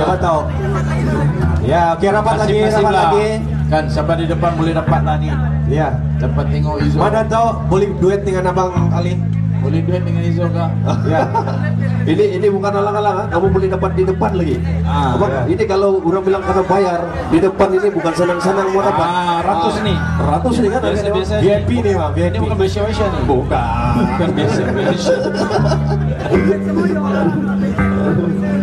Siapa tahu. Ya, oke rapat lagi, rapat lah. lagi. Kan siapa di depan boleh dapat lah nih. Ya. Dapat tengok Izo. Mana tahu boleh duet dengan Abang Ali? Boleh duet dengan Izo kah? Ya. Ini ini bukan alang-alang, ah. kamu boleh dapat di depan lagi. Ah, Apa? ya. Ini kalau orang bilang karena bayar di depan ini bukan senang-senang mau dapat. Ah, ratus nih. Ratus nih kan? Biasa biasa. VIP nih, Bang, Ini VIP. bukan Malaysia Malaysia nih. Bukan. Bukan biasa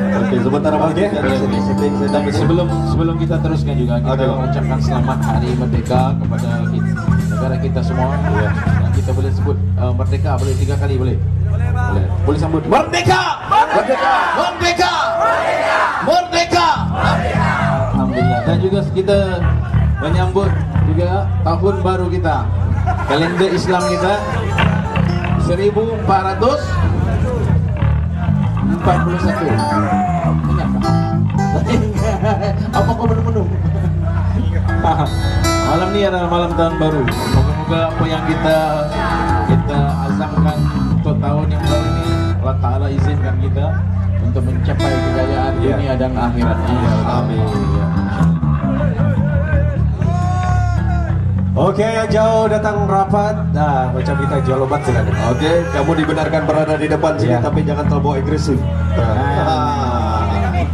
Malaysia. Oke, sebentar setting, Dan setting. sebelum sebelum kita teruskan juga kita Oke, Bang. mengucapkan selamat Hari Merdeka kepada kita, negara kita semua. Ya. Dan kita boleh sebut uh, merdeka boleh tiga kali boleh. Boleh. Boleh sambut merdeka. Merdeka. Merdeka. Merdeka. Alhamdulillah. Dan juga kita menyambut juga tahun baru kita. Kalender Islam kita 1400 41 Ingat tak? Apa kau menung-menung? malam ni adalah malam tahun baru Moga-moga apa yang kita Kita azamkan untuk tahun yang baru ini Allah Ta'ala izinkan kita Untuk mencapai kejayaan Ya. dunia dan akhirat Amin. Oke, yang jauh datang rapat. Nah, macam kita jual obat silakan. Oke, kamu dibenarkan berada di depan sini Iya. tapi jangan terbawa agresif. Ah,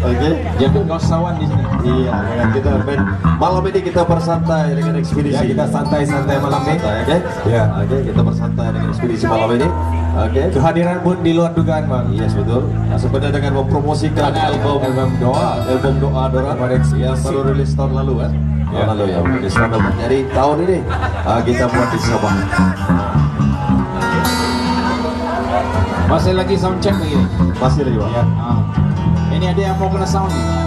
Oke. Jangan kau sawan di sini Iya, dengan kita main malam ini kita bersantai dengan ekspedisi. Ya, kita santai-santai malam ini. Oke? Ya. Oke, kita bersantai dengan ekspedisi malam ini. Oke. Kehadiran pun di luar dugaan, Bang. Yes betul. Nah, sebenarnya dengan mempromosikan album album doa. album doa Dora yang baru rilis tahun lalu kan? Ya. Tahun lalu ya, rilis tahun lalu. Jadi tahun ini ah, kita buat di Sabah. Masih lagi sound check lagi Masih lagi Pak. Ya. Ah. Ini ada yang mau kena sound nih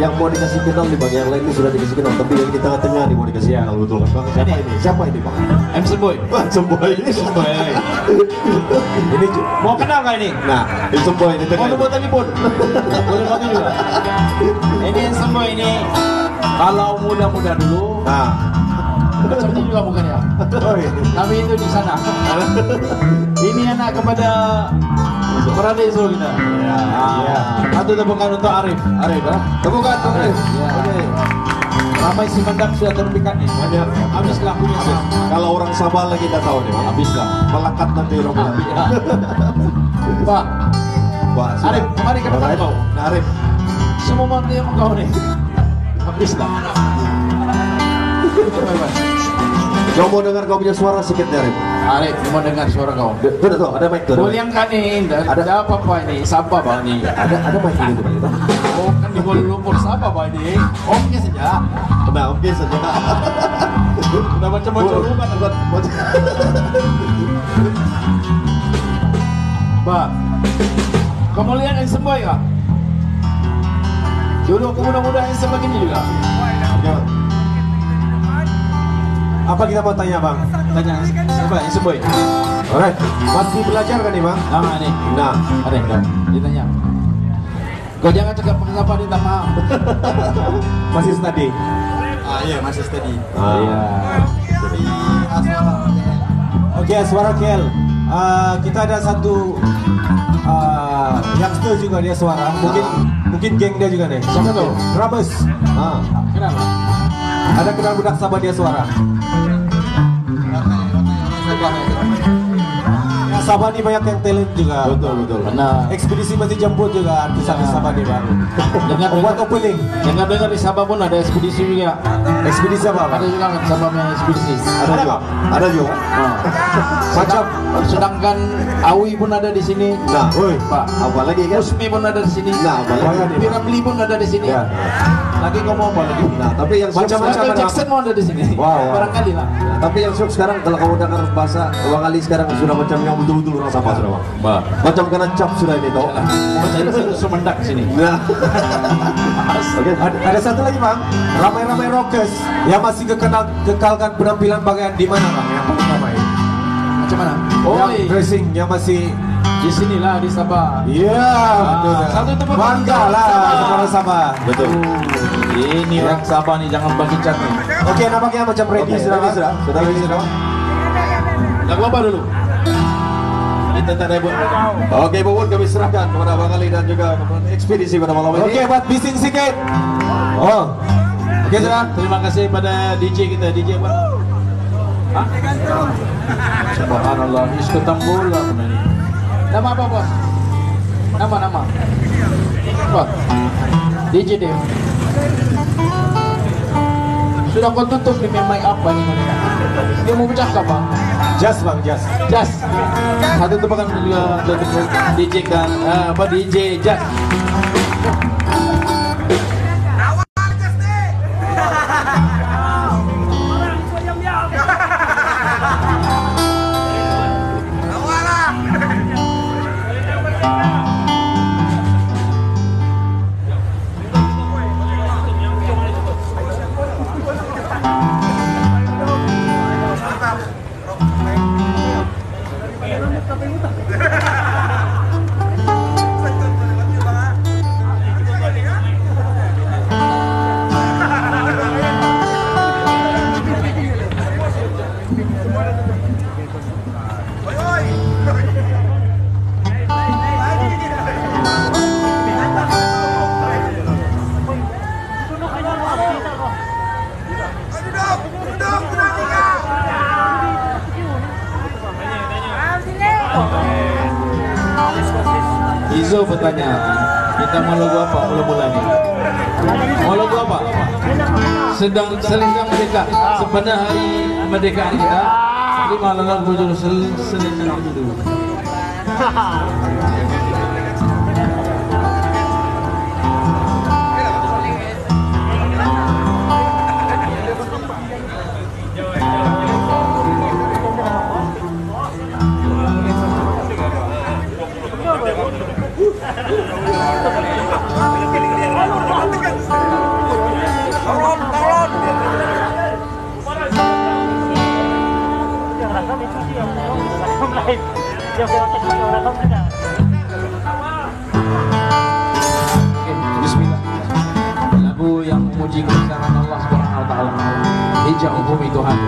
yang mau dikasih kenal di bagian lain ini sudah dikasih kenal, tapi yang di tengah-tengah nih mau dikasih Ya. kenal betul kan? Bang, siapa Ini. ini? Siapa ini Bang? M Semboy Wah, Semboy ini. Ini ju- Mau kenal kah ini? Nah, ini Semboy ini Mau tengah. nombor telepon? Boleh pakai juga. Ini yang semua ini kalau muda-muda dulu, Nah, ini juga bukan ya? Oh, iya. Tapi itu di sana. ini anak kepada Paradeso kita. Ya. Iya. Satu tepukan untuk Arif. Arif, ya? temukan Bang Arif. Ya. Oke. Ramai si mendap sudah terpikat nih. Ada Habis lah punya sah. Kalau orang Sabah lagi kita tahu nih. Habis lah. Melekat nanti orang. Ya. Pak, sudah. Arif, kemari ke depan kau. Nah, Arif. semua mati yang kau nih. Habis lah. Kau mau dengar kau punya suara sedikit nih, Arif? Mau dengar suara kau. Tuh, tuh, tuh, ada mic tuh. Boleh angkat nih, ada, Ada. ada apa-apa ini? Siapa bang ini? Ada ada mic gitu. Itu. Oh, kan di Kuala Lumpur, siapa bang ini? Oke saja. Nah, oke saja. Udah macam macam rumah kan? Boleh. Pak, kamu lihat yang? Dulu aku muda-muda yang sebegini juga. Apa kita mau tanya, Bang? Tanya siapa yang semboy? Alright. Masih belajar kan nih, Bang? Ah ini. Nah, Ada yang ditanya. Kau jangan cakap siapa minta maaf. Masih study. Ah iya masih steady. ah, Iya. Jadi asal Oke, suara Kel. Uh, kita ada satu uh, youngster juga dia suara. Mungkin mungkin geng dia juga nih. Siapa tuh? Rabes. ah. Kenapa? Ada kenal budak Sabah dia suara. Sabah nih banyak yang talent juga. Betul, betul. Benar. Ekspedisi masih jemput juga artis-artis Ya. Sabah nih baru. Dengar Buat dengar. opening. Dengar-dengar di Sabah pun ada ekspedisi juga. Ekspedisi apa? Ada juga kan Sabah punya ekspedisi. Ada Ada, juga. Ada juga. Nah. Macam Sedangkan Awi pun ada di sini. Nah, Woi. Pak. apa lagi kan? Usmi pun ada di sini. Nah, apa lagi? Banyak nih, Bang. Piramli pun ada di sini. Ya. Lagi mau apa lagi? Nah, tapi yang Macam-macam. Jackson mau ada di sini. Wow. Barangkali lah. Tapi yang sekarang kalau kamu dengar bahasa Bang Ali sekarang sudah macam yang betul-betul Sabah sudah bang. Bah. Macam kena cap sudah ini cari satu semendak sini. Nah, oke. Ada, ada satu lagi bang, ramai-ramai rockers yang masih kekenal, kekalkan penampilan pakaian di mana bang? Yang paling ramai? Macam mana? Oh, yang dressing yang masih, di sini lah di Sabah. iya betul. satu tepuk Bangga lah Sabah. sekarang sama. Betul. Ini orang Sabah nih jangan bagi cat nih. Oke, nampaknya macam ready Oke, sudah sudah. Sudah ready sudah. Lagu apa dulu? Kita tak ribut. Oke, Bubun kami serahkan kepada Bang Ali dan juga kepada ekspedisi pada malam ini. Okey, buat bising sikit. Oh. Okey, sudah. Terima kasih pada DJ kita, DJ apa? Hah? Subhanallah, isu tambola ini. Nama apa bos? Nama nama. Bos. DJ Dev. Sudah kau tutup di mic apa ni? Dia mau bercakap apa? Just bang, just. Jas. Satu tepukan juga untuk DJ kan ah, apa DJ Jas. Sepanjang hari kemerdekaan kita, lima lagu berjudul Sel- selendang Bismillah. Lagu yang memuji kebesaran Allah Subhanahu wa taala. Hijau bumi Tuhan.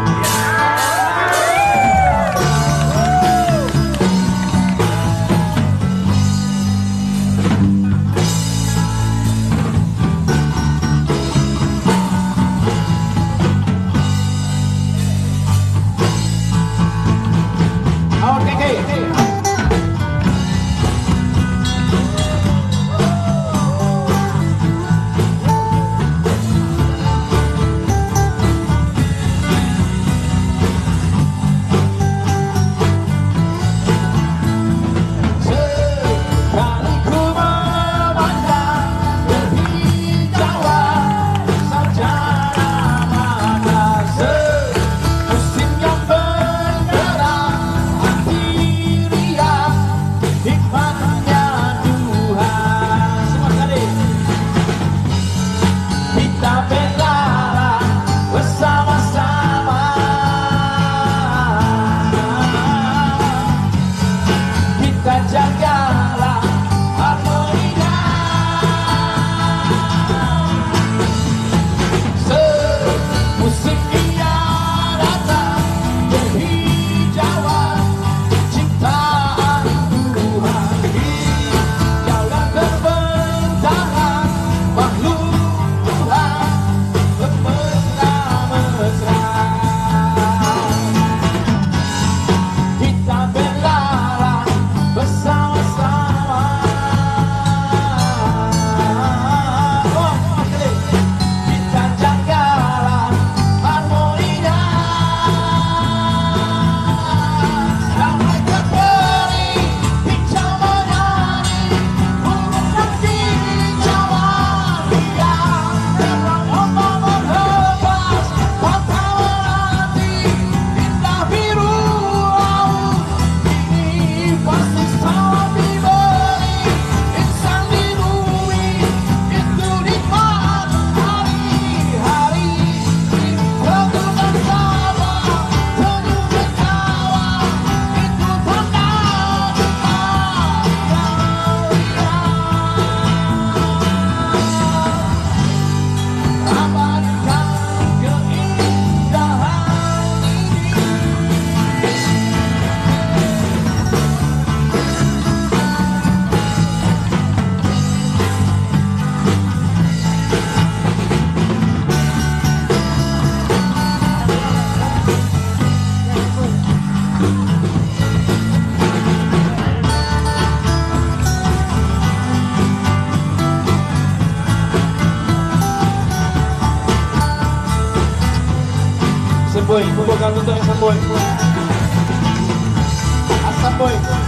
Untuk Hasan Boy. Hasan Boy. Sekali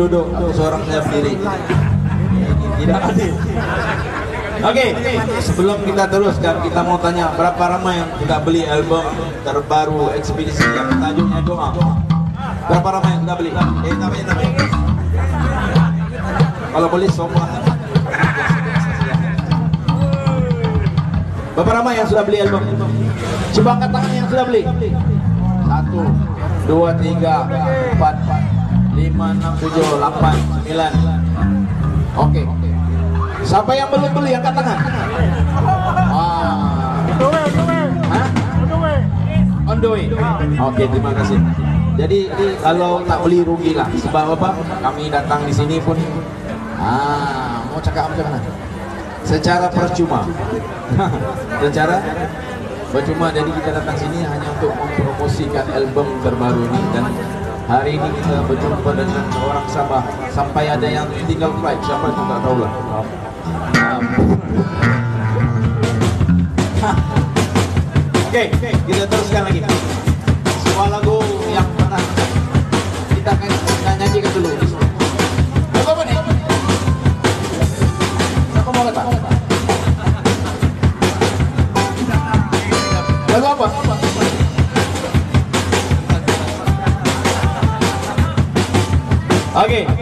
duduk, aku seorang saya berdiri. Tidak adil. Oke, sebelum kita teruskan, kita mau tanya berapa ramai yang sudah beli album terbaru ekspedisi yang tajuknya doa. Berapa ramai yang sudah beli? Eh. Kalau boleh semua. Berapa ramai yang sudah beli album? Coba angkat tangan yang sudah beli. Satu, dua, tiga, empat, tujuh, delapan, sembilan. Oke. Siapa yang belum beli angkat tangan? Ah. Hah? On the way. Oke, terima kasih. Jadi kalau tak beli rugi lah. Sebab apa? Kami datang di sini pun ah mau cakap macam mana? Secara percuma. Secara percuma. Jadi kita datang sini hanya untuk mempromosikan album terbaru ini dan hari ini kita berjumpa dengan orang Sabah sampai ada yang tinggal flight siapa itu tak tahu lah. Oke, kita teruskan lagi. Sebuah lagu yang pernah kita akan kita nyanyikan dulu. Lagu apa nih? Siapa mau kata? Lagu apa? Oke. Apa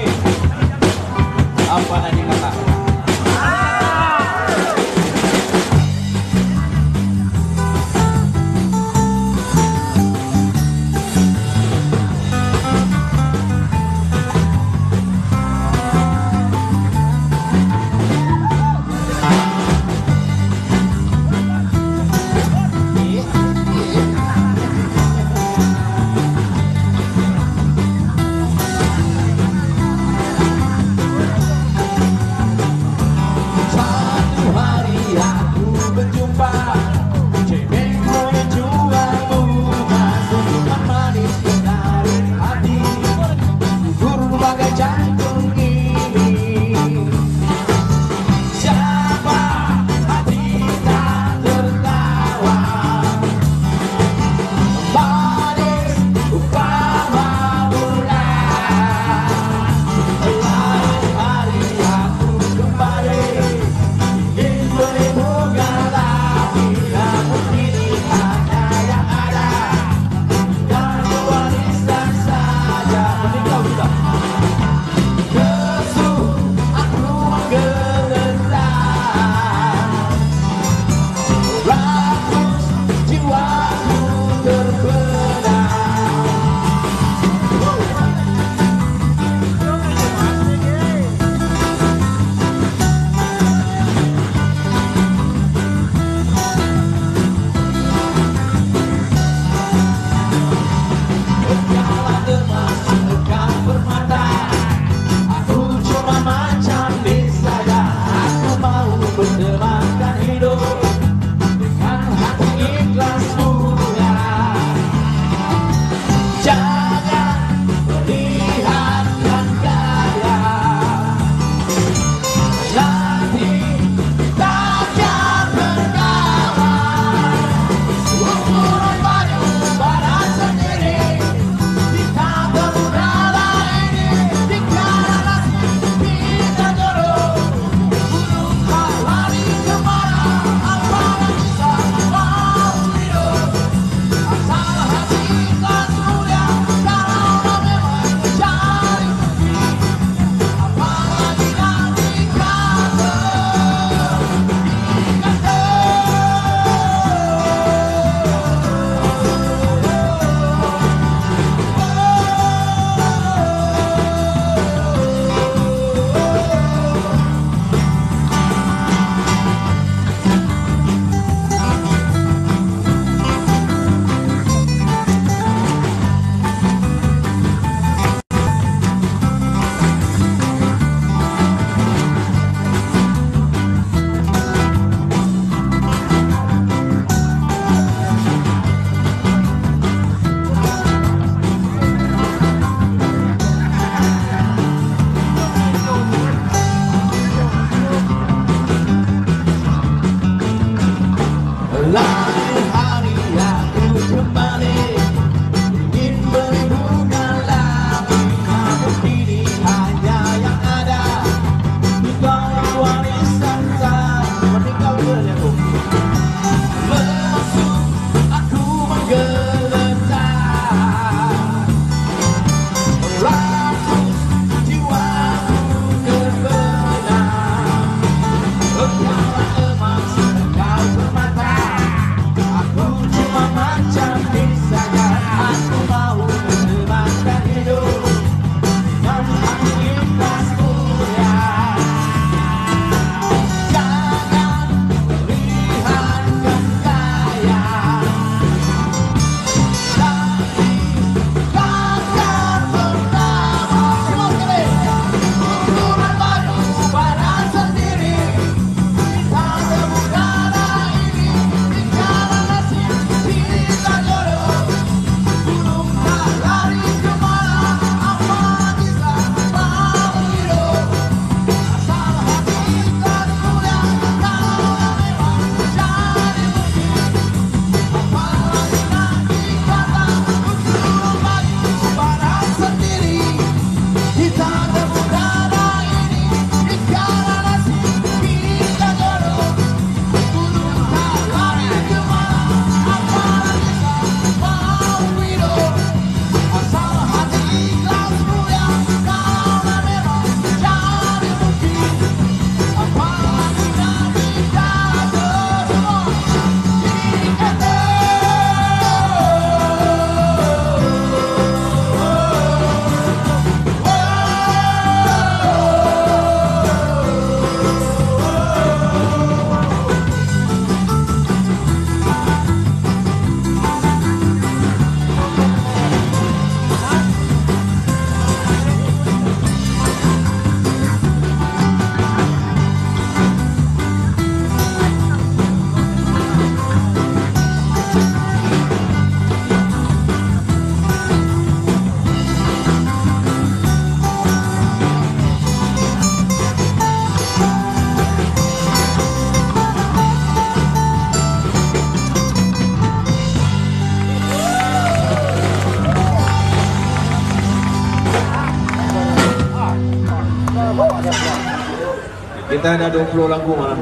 Kita ada 20 lagu malam.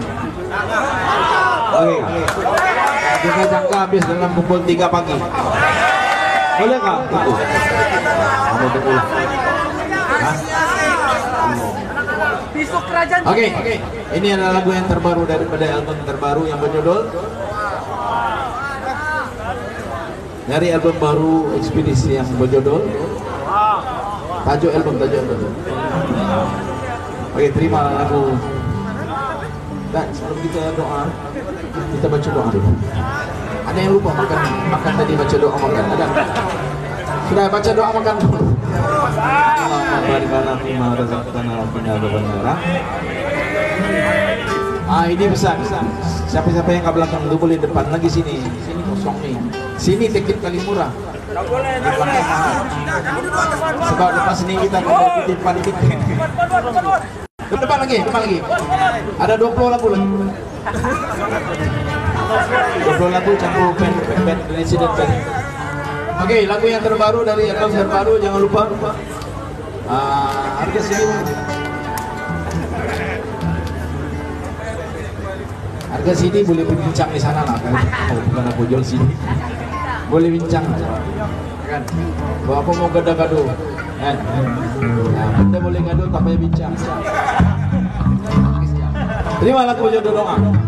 Oke. Kita jangka habis dalam pukul 3 pagi. Boleh kah? Tunggu. Kamu? Pisuk kerajaan Oke, ini adalah lagu yang terbaru daripada album terbaru yang berjudul dari album baru Ekspedisi yang berjudul tajuk album tajuk album. Oke, terima lagu. Dan sebelum kita doa, kita baca doa dulu. Ada yang lupa makan makan tadi baca doa makan? Ada? Sudah baca doa makan. Ah ini pesan. Siapa-siapa yang ke belakang itu boleh depan lagi sini. Sini kosong nih. Sini tiket kali murah. Sebab lepas ini kita akan berkutipan tiket. Depan lagi, depan lagi. Ada 20 lagu lagi. 20 lagu campur band band, band resident band. Oke, lagu yang terbaru dari album terbaru jangan lupa. Ah, harga sini. Harga sini boleh berbincang di sana lah. Oh, bukan aku jual sini. Boleh bincang. Kan? Bawa apa mau gado-gado? Kan? Nah, kita boleh gado payah bincang. Terima lagu jodoh doa.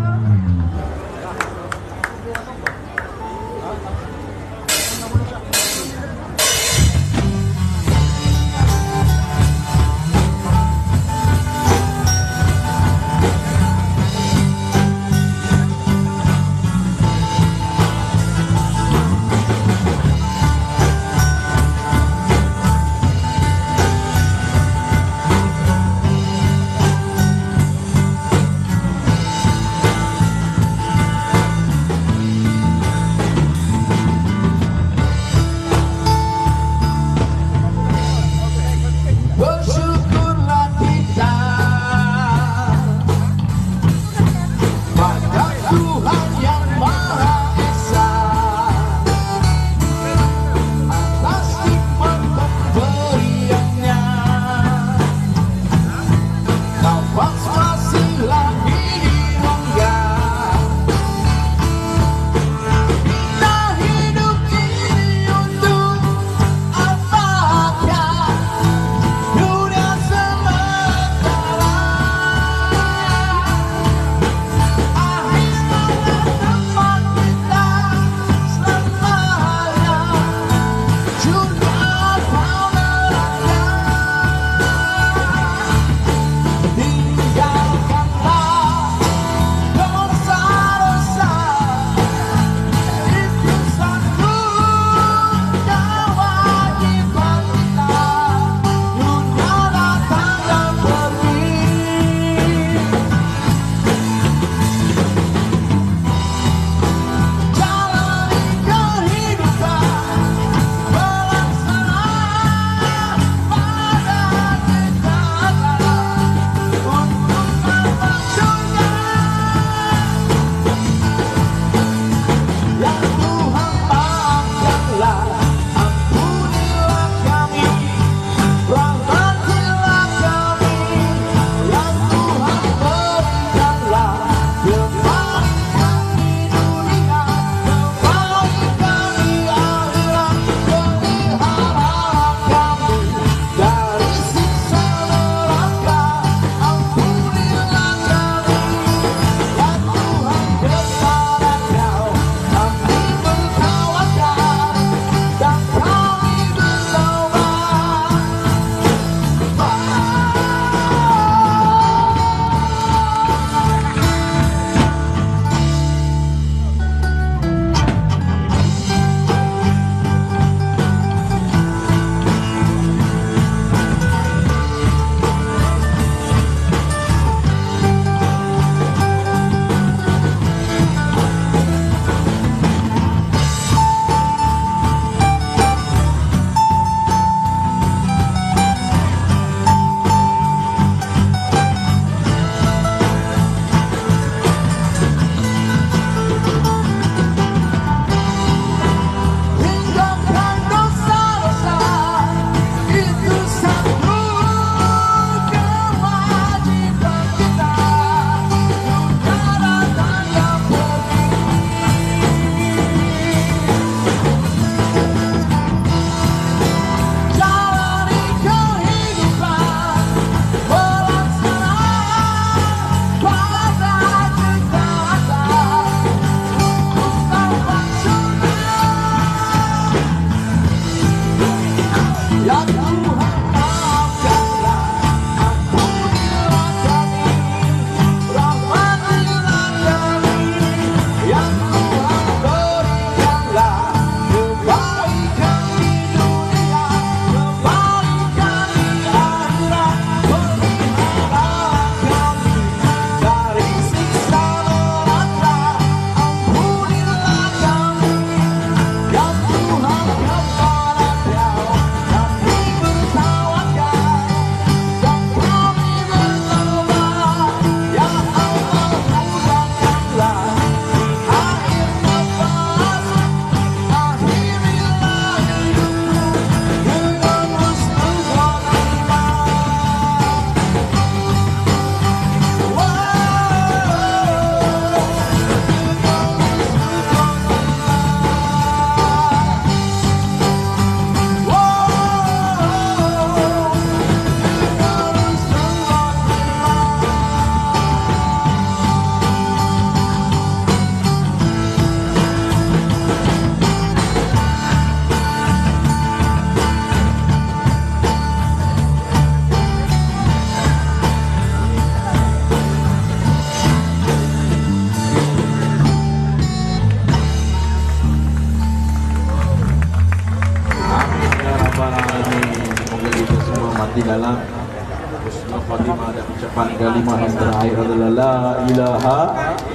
Yang terakhir adalah La ilaha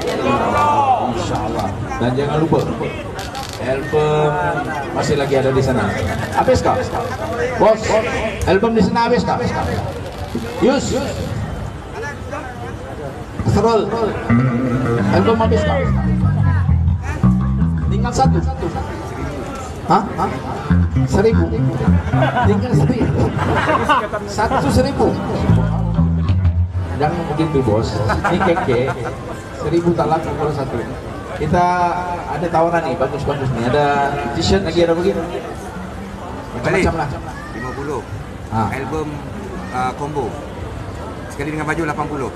illallah InsyaAllah Dan jangan lupa Album masih lagi ada di sana Habis kah? Bos, album di sana habis kah? Yus Serul Album habis kah? Tinggal satu Hah? Hah? Seribu Tinggal seribu Satu seribu Jangan begitu bos Ini keke Seribu tak laku kalau satu. Kita ada tawaran nih Bagus-bagus nih Ada t-shirt lagi ada begini Macam-macam lah. 50 Ah. album uh, combo. Sekali dengan baju 80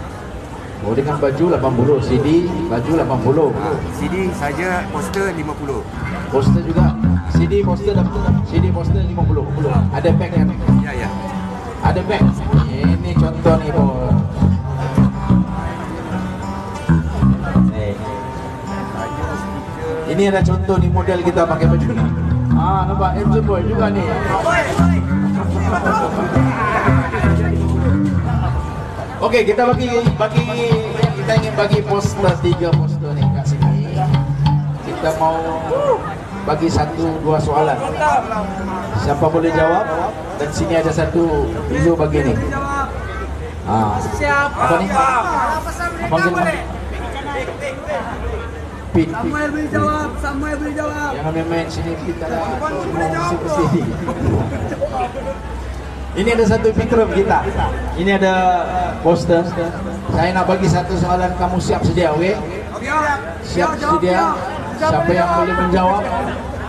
Oh dengan baju 80 CD Baju 80 uh, CD saja poster 50 Poster juga. CD poster dan CD poster 50 Ada bag kan? ya ya. Ada bag Ini contoh nih bos Ini ada contoh nih model kita pakai baju ni Ah nampak handsome boy juga nih Oke kita bagi bagi kita ingin bagi poster tiga poster nih kat sini. Kita mau bagi satu dua soalan. Siapa boleh jawab? Dan sini ada satu Izo bagi nih. Ah. Apa nih? Apa panggil? Pit. Samuel boleh jawab, Samuel boleh jawab. Jangan main-main sini kita mesti mesti. Ini ada satu fikram kita. Ini ada poster. Saya nak bagi satu soalan kamu siap sedia, oke? Siap sedia. Siapa yang boleh menjawab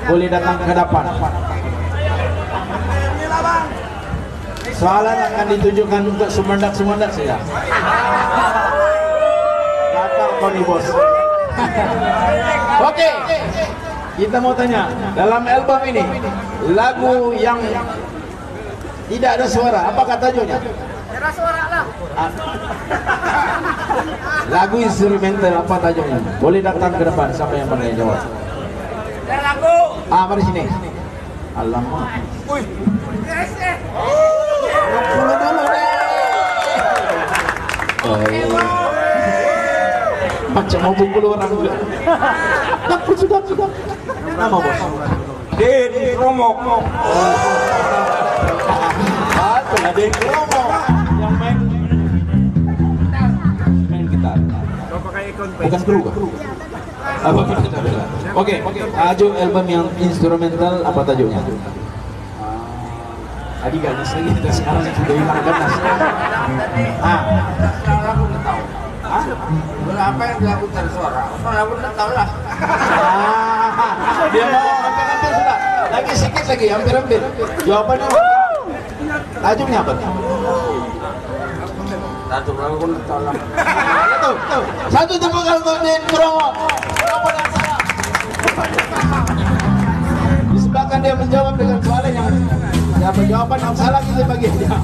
boleh datang ke depan. Soalan akan ditunjukkan untuk sumandak-sumandak saja. Datang nih bos. Oke, kita mau tanya dalam album ini lagu yang tidak ada suara, apa kata tajuknya? Ada suara lah. Ah. Lagu instrumental apa tajuknya? Boleh datang ke depan siapa yang pandai jawab? Dan lagu. Ah, mari sini. Alamak. Puluh dulu deh. Oh. Macam mau orang juga. Takut sudah sudah. Nama bos. Dedi Romo. Betul ada yang promo yang main main gitar. Bukan kru kan? Oke, tajuk album yang instrumental apa tajuknya? Tadi ganas lagi kita sekarang sudah hilang ganas. Ah, Berapa yang dilakukan suara? Orang pun tak tahu lah. ah, dia mau hampir-hampir sudah. Lagi sedikit lagi, hampir-hampir. Jawabannya tajuknya apa? Satu tak tahu lah. Satu, satu tepuk tangan untuk Din Promo. Apa yang salah? Disebabkan dia menjawab dengan soalan yang siapa jawaban yang salah kita bagi dia.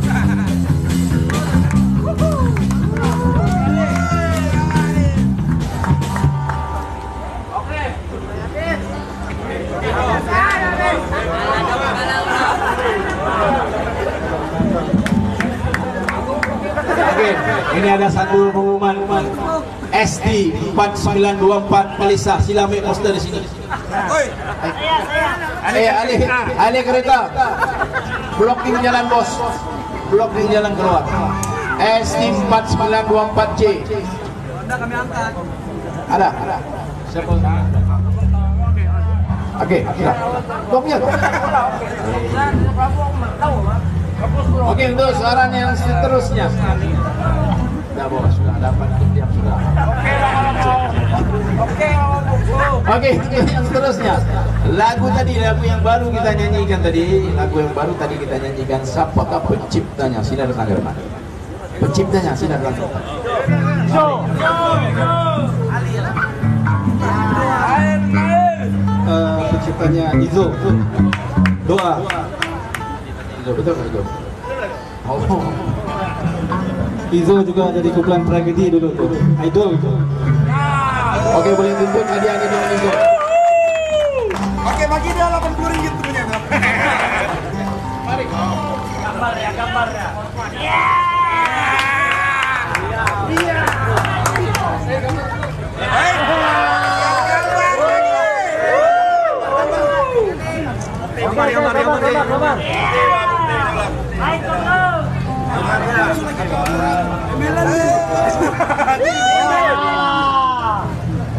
Oke, ini ada satu pengumuman SD 4924 Melisa sila ambil poster di sini. Eh, alih, alih kereta. Blocking jalan bos. Blocking jalan keluar. SD 4924C. Anda kami angkat. Ada, ada. Siapa? Oke. Kau punya kau. Oke, untuk suara yang seterusnya. Sudah bos, sudah dapat diam sudah. Oke, untuk yang seterusnya. Lagu tadi, lagu yang baru kita nyanyikan tadi, lagu yang baru tadi kita nyanyikan. Siapakah penciptanya? Sini datang ke depan. Penciptanya, sini datang ke Uh, penciptanya Izo. Doa. Betul, betul, betul. Oh, Izo juga dari kumpulan tragedi dulu tuh. Idol itu. Oke, boleh tuntut hadiahnya dengan itu. Oke, bagi dia 80 ringgit punya.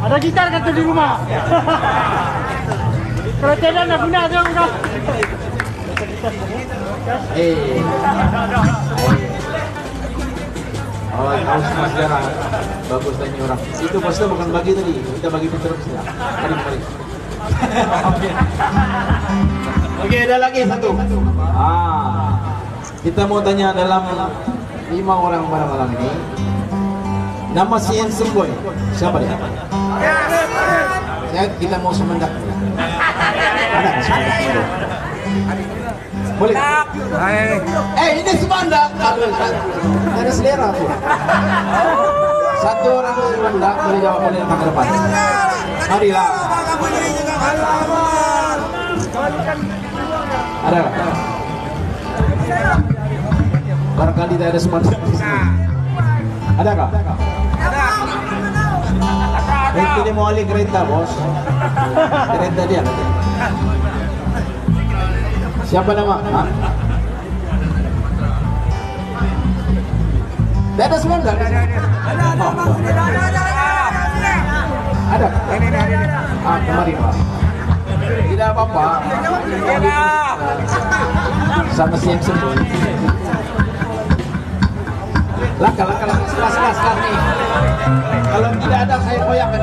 Ada gitar kata di rumah. Kalau tidak nak guna tu enggak. Eh. Oh, semua sejarah. Bagus tanya orang. Itu pasal bukan bagi tadi. Kita bagi Peter saja. Mari, mari. Okey, ada lagi satu. Ah. Kita mau tanya dalam lima orang malam ini. Nama si handsome boy. Siapa dia? Saya kita mau semendak. Ada semendak. Boleh. Eh ini tak ada selera tu. Satu orang semandak boleh jawab boleh datang ke depan. Marilah. Ada. tak? Barangkali tak ada semandak di sini. Ada kah? Ada. Ini mau alih kereta bos. Kereta dia. Siapa nama? Ha? Tidak ada semua enggak? Ada. Ah, kemari Pak. Tidak apa-apa. Sama si yang sebut. Laka, laka, laka, selas, selas, selas nih. Kalau tidak ada saya koyakkan.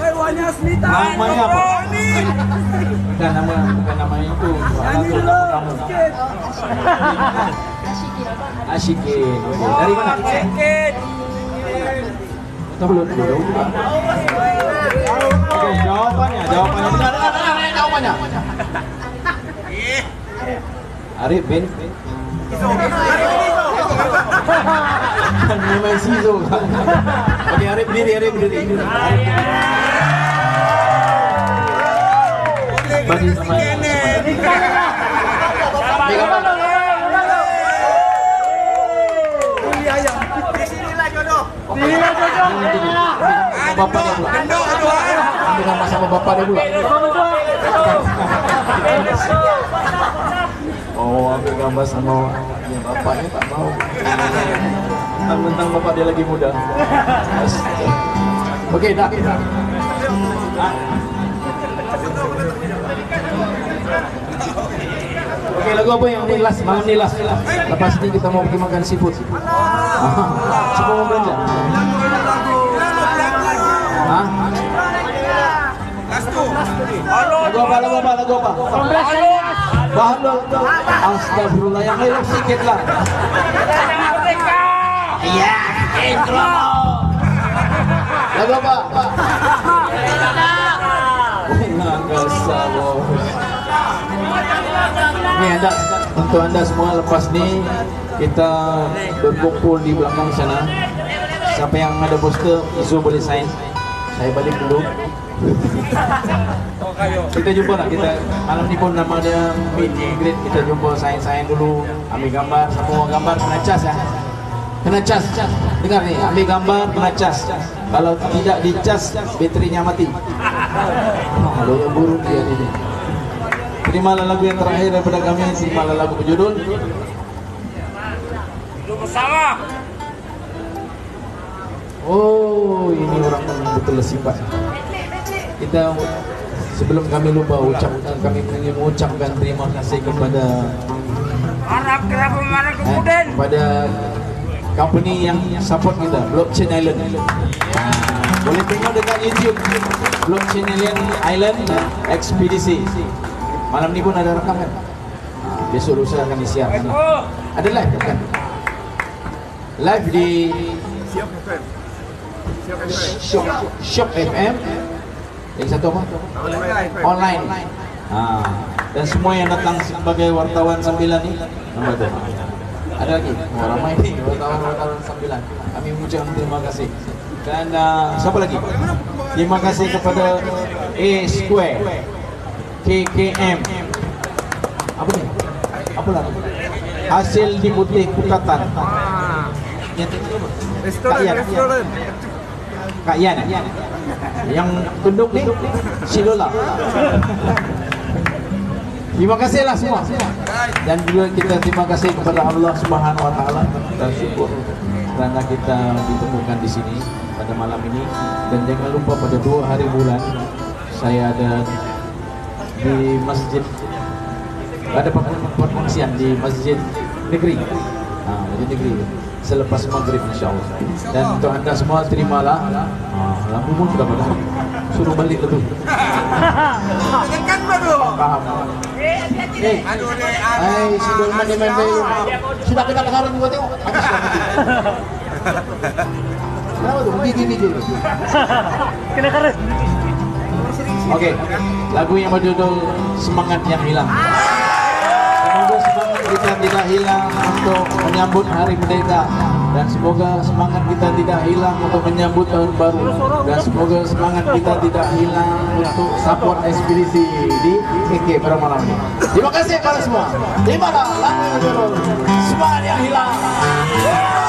Hei, wanya Smita. Namanya apa? Bukan nama, bukan nama itu. Nyanyi dulu. Sikit. Asyikin. Dari mana? Kita belum. Oke, jawabannya, jawabannya. Dengar, dengar, dengar jawabannya. Arif bin kan memang Sizo. Oke, Arif berdiri, Arif berdiri. Bagi sama Bapak dia pula. Ambil nama sama bapak dia pula. Oh, ambil gambar sama ya, bapaknya tak mau. Tentang bapak dia lagi muda. Okey, dah. Okey, lagu apa yang ni last malam ni last. Lepas ni kita mau pergi makan seafood. Apa? Bahala. Astagfirullah, yang elok sikit lah. Iya, intro. Lagu apa? Ini anda untuk anda semua lepas ni kita berkumpul di belakang sana. Siapa yang ada poster, Izu boleh sign. Saya balik dulu. kita jumpa lah. Kita malam ni pun nama dia meet and kita jumpa sign-sign dulu. Ambil gambar. Semua gambar? Kena cas ya. Kena cas. Dengar ni. Ambil gambar kena cas. Kalau tidak dicas baterinya mati. Kalau yang buruk dia ini terimalah lagu yang terakhir daripada kami terimalah lagu berjudul Oh, ini orang yang betul sifat. Kita sebelum kami lupa ucapkan kami ingin mengucapkan terima kasih kepada Harap kira pemanah eh, kepada company yang support kita, Blockchain Island. Boleh tengok dekat YouTube Blockchain Island Island Expedisi. Malam ni pun ada rekaman. Ah, Besok lusa akan disiarkan. Ada live kan? Live di Shock, Shock FM. Yang satu apa? Online. Ah, dan semua yang datang sebagai wartawan sembilan ni, nombor tu. Ada lagi? Oh, ramai ni wartawan-wartawan sembilan. Kami mengucapkan terima kasih. Dan uh, siapa lagi? Terima kasih kepada A Square. KKM. Apa ni? Apa lah? Hasil di putih kukatan. Yang Restoran, restoran. Kak Yan. Yang tunduk ni si Lola. Terima kasihlah semua. Dan juga kita terima kasih kepada Allah Subhanahu Wa Taala dan syukur kerana kita ditemukan di sini pada malam ini dan jangan lupa pada dua hari bulan saya ada di masjid. Ada peng- pengungsian di masjid negeri. Ha, masjid negeri selepas maghrib insyaallah dan untuk anda semua terimalah. Ha, lampu pun sudah pada. Suruh balik lebih Tekan paham. Eh Aduh. Hai, si Dolman dia main Sudah kita sekarang juga tengok. Kenapa tuh? Gigi gigi. Kena. Oke, lagu yang berjudul Semangat yang Hilang. Semoga semangat kita tidak hilang untuk menyambut Hari Merdeka dan semoga semangat kita tidak hilang untuk menyambut tahun baru dan semoga semangat kita tidak hilang untuk support ekspedisi di KK pada malam ini. Terima kasih kepada semua. Terimalah lagu berjudul Semangat yang Hilang.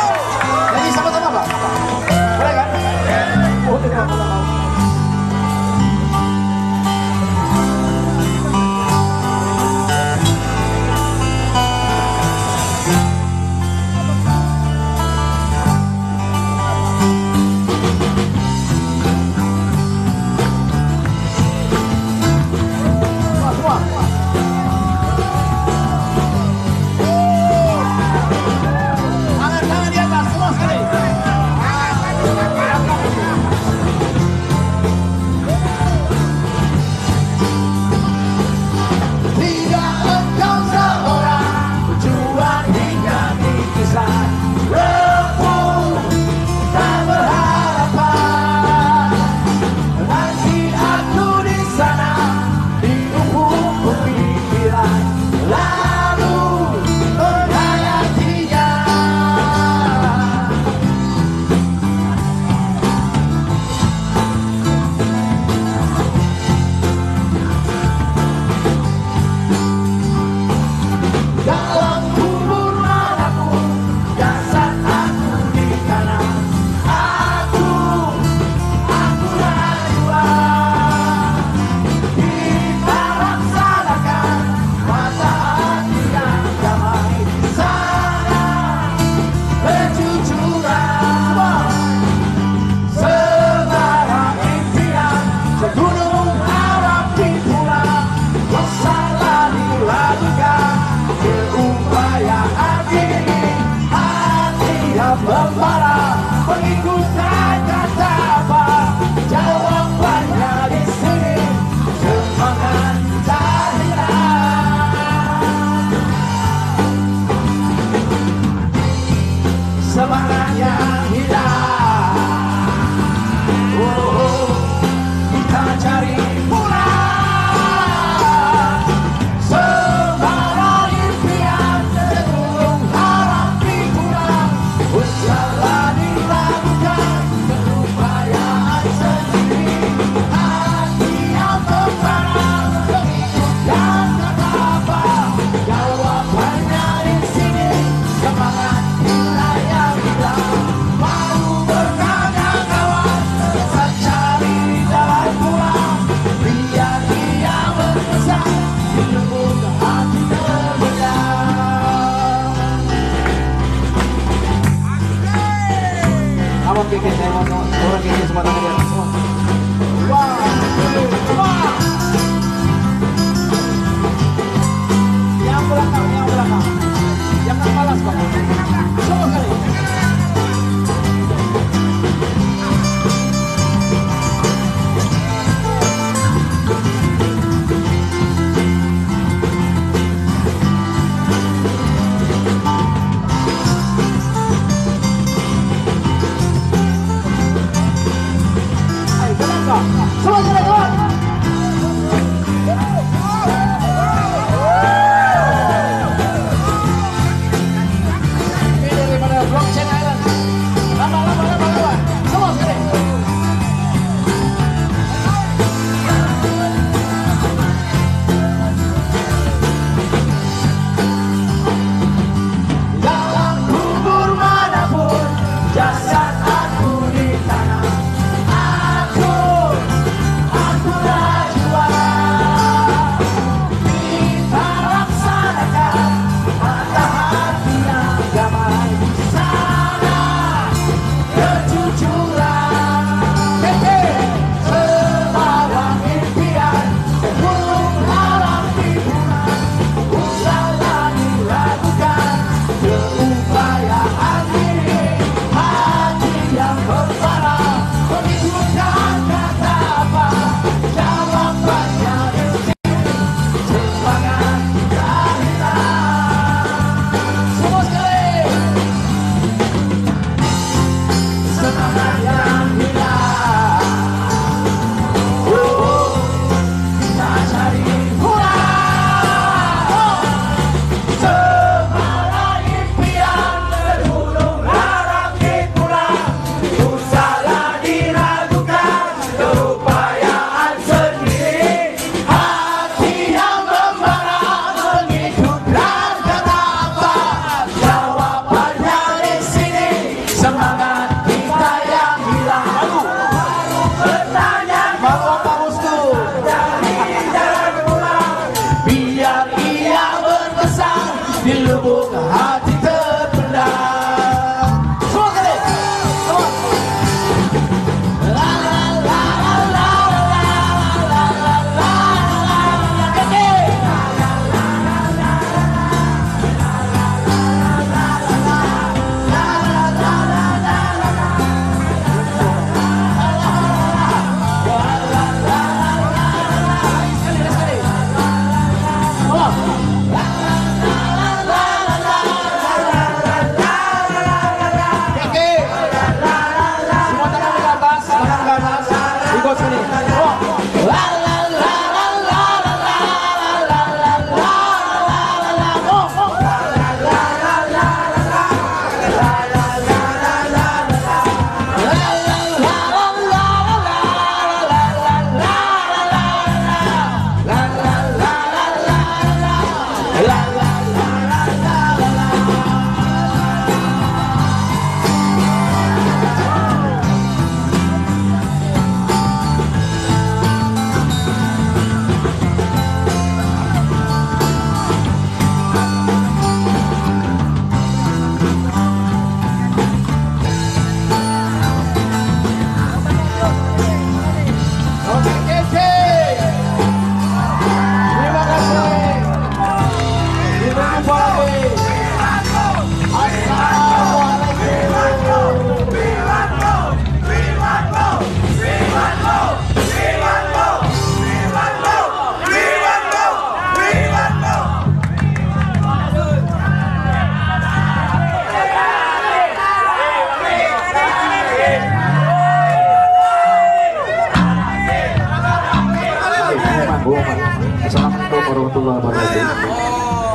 Warahmatullahi wabarakatuh.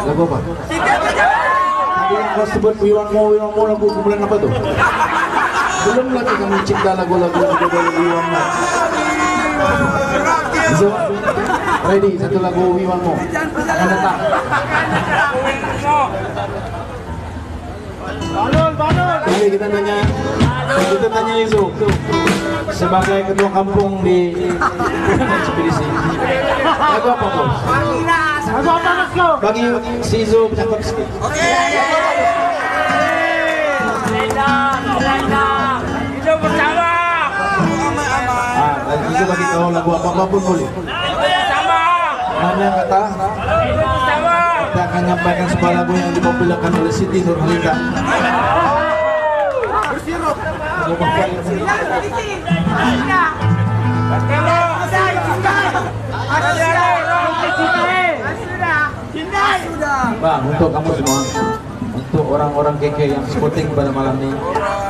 Lagu apa? Tadi yang kau sebut Wiwanmo, Wiwanmo lagu kumpulan apa tuh? Belum lagi kami cipta lagu-lagu juga dari Wiwanmo. So, ready satu lagu Wiwanmo. Datang. Banul, banul. Jadi kita tanya, kita tanya Izu sebagai ketua kampung di ekspedisi. Lagu apa bos? Lagu apa mas lo? Bagi si Izu bercakap sedikit. Selendang, selendang. Hidup bersama. Ah, bagi kau lagu apa apa pun boleh. Bersama. Mana kata bersama. kita akan menyampaikan sebuah lagu yang dipopulerkan oleh Siti Nurhaliza. Bang, untuk kamu semua, untuk orang-orang keke yang sporting pada malam ini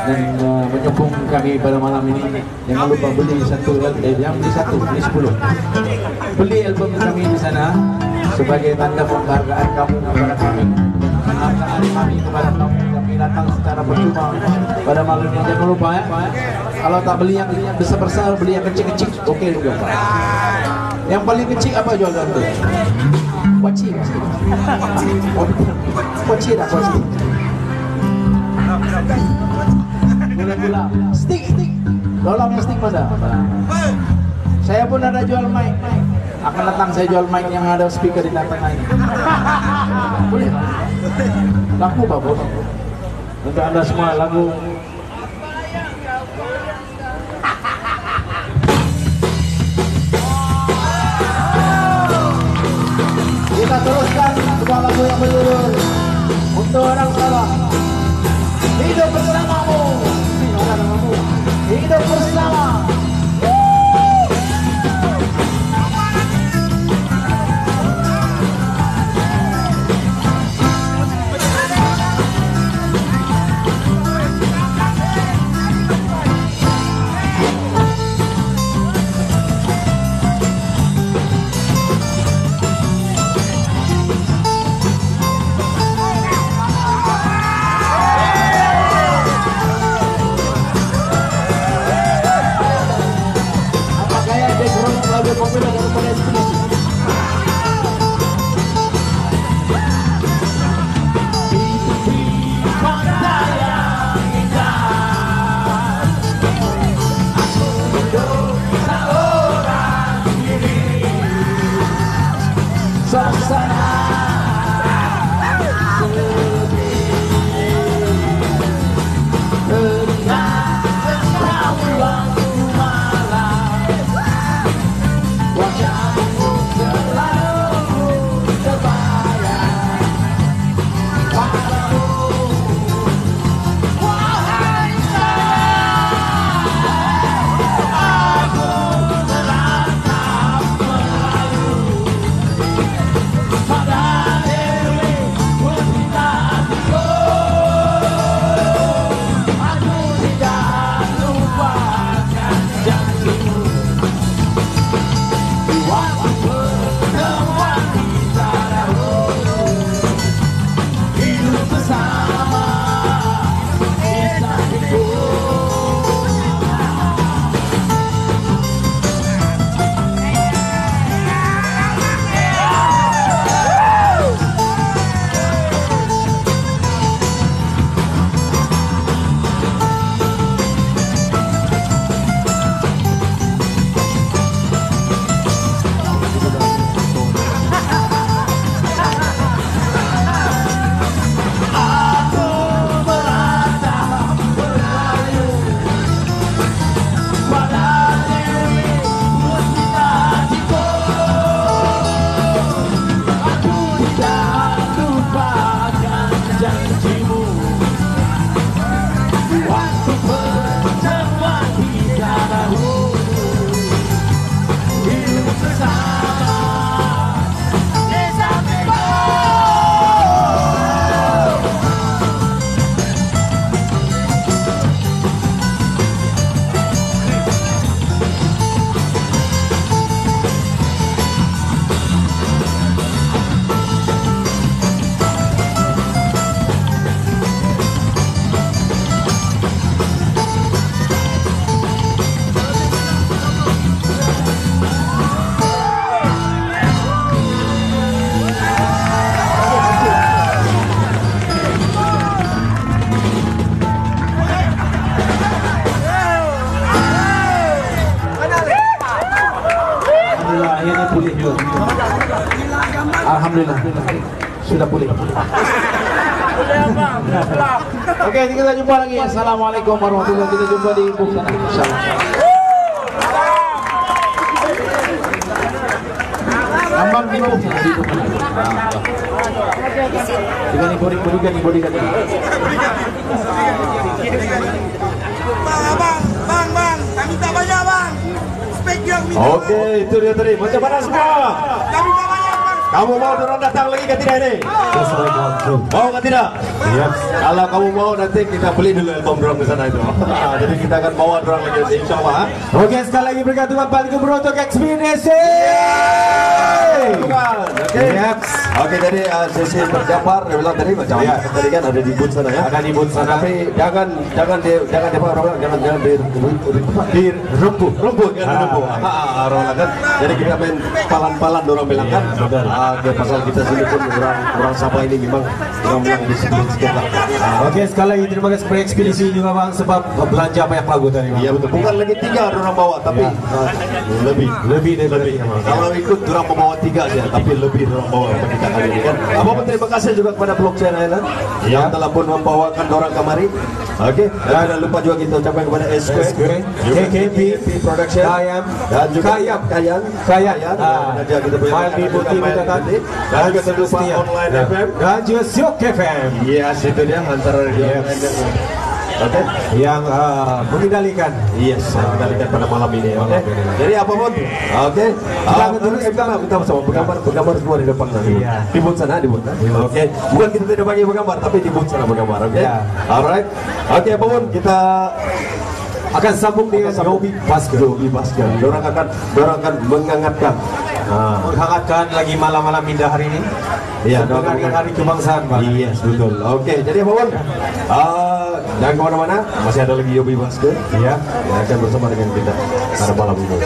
dan uh, menyokong kami pada malam ini, jangan lupa beli satu, eh, jangan beli satu, beli sepuluh. Beli album kami di sana sebagai tanda penghargaan kamu kepada kami, penghargaan kami kepada kamu. Datang secara percuma pada malam ini. Jangan lupa ya, kalau tak beli yang besar-besar, beli yang kecil-kecil, oke juga. Yang paling kecil apa jualan tuh? Kuaci. Kuaci dah kuaci. Gula-gula. Stick, stick. Tolong stick mana? Saya pun ada jual mic. Akan datang saya jual mic yang ada speaker di tengah ini. Boleh? Laku Pak Bos. Untuk anda semua lagu. Kita teruskan sebuah lagu yang berjudul Untuk orang salah Hidup bersamamu. Hidup bersama Assalamualaikum warahmatullahi wabarakatuh. Kita jumpa di. Insyaallah. Ambang di Buksana. di Buksana. Kita nih bodi bodi kan bodi kan. Bang, bang, bang. Kami tak banyak bang. Spek yang itu dia tadi. Macam mana bang. Kamu mau dorang datang lagi ke tidak ini? Mau ke tidak? Iya. Kalau kamu mau nanti kita beli dulu album dorang ke sana itu. Jadi kita akan bawa dorang lagi insya Allah. Oke, sekali lagi tepuk tangan gubernur untuk. Bukan. Oke. Yep. Oke, jadi uh, sesi berjambar dia bilang tadi macam mana tadi kan ada di booth sana ya. Ada di booth sana. Tapi jangan jangan di jangan di apa orang jangan jangan di di rumput rumput kan Ah. rumput. Ah, orang kan. Jadi kita main palan-palan orang bilang kan. Iya, betul. Ah, ke pasal kita sini pun orang orang Sabah ini memang memang memang disiplin sikit lah. Ah, Oke, sekali lagi terima kasih kepada ekspedisi juga bang sebab belanja banyak lagu tadi. Iya betul. Bukan lagi tiga orang bawa, tapi Ya. lebih. Lebih Bang. Kalau ikut orang membawa tiga saja, tapi lebih orang bawa untuk kita kali ini kan. Apa pun terima kasih juga kepada Blockchain Island yang telah pun membawakan orang kemari. Oke, dan jangan lupa juga kita ucapkan kepada SQ, SQ, KKP, Production, Kayam, dan juga Kayam. Kayang. Kayang, Ah. dan kita punya Putih Betatan. Putih. dan juga jangan lupa Setia. Online Ya. FM. Dan juga Siok FM Yes, itu dia antara radio Yes. Oke. yang uh, mengendalikan. Yes, saya kembalikan pada malam ini. Oke. Malam ini. Jadi apa pun. Oke. Kita Ah, akan terus kita kita sama bergambar bergambar semua di depan nanti. Iya. Di booth sana, di booth. sana. Oke. Bukan kita tidak bagi bergambar, tapi di booth sana bergambar. Oke. Iya. Alright. Oke, apa pun kita Akan sambung dengan Yobi Basker. Yobi Basker. Orang akan orang akan menghangatkan. Ah. Menghangatkan lagi malam-malam indah hari ini. Iya, doakan. hari kebangsaan bang. Yes, betul. Oke, jadi apa pun. Ah, jangan ke mana-mana. Masih ada lagi Yobi Basker. Iya. Yang akan bersama dengan kita pada malam ini.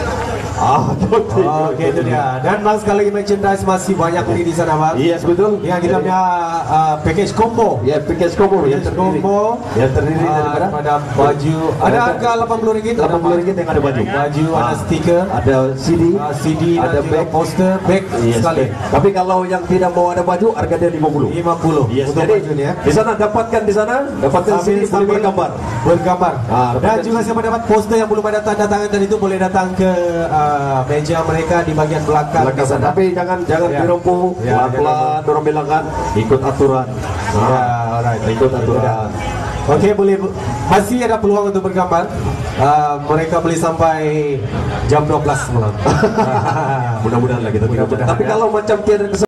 Ah, oke. Oke itu dia. Dan bang sekali lagi merchandise masih banyak lagi di sana bang. Yes, betul. Yang kita punya uh, package combo. Ya, package combo yang terdiri. combo. Yang terdiri uh, daripada daripada baju. Ada harga 80 ringgit. 80 ringgit yang ada baju. Baju, ada Ah, stiker. Ada CD, Uh, CD ada dan juga bag. poster, bag Yes, sekali. bag. Tapi kalau yang tidak mau ada baju, harga dia 50. 50 Yes, untuk jadi bajunya. di sana dapatkan di sana, dapatkan CD boleh bergambar. bergambar. Ah, Dan juga siapa dapat poster yang belum ada tanda tangan tadi itu boleh datang ke uh, meja mereka di bagian belakang. Belakang sana. Tapi jangan jangan Ya. dirempuh, Ya, pelan-pelan, orang bilang kan, ikut aturan. Ya, Ah, alright. ikut aturan. Oke, boleh masih ada peluang untuk bergambar. Uh, mereka boleh sampai jam 12 malam. Mudah-mudahan lah kita. Mudah-mudahan, Tapi ya. kalau macam tiada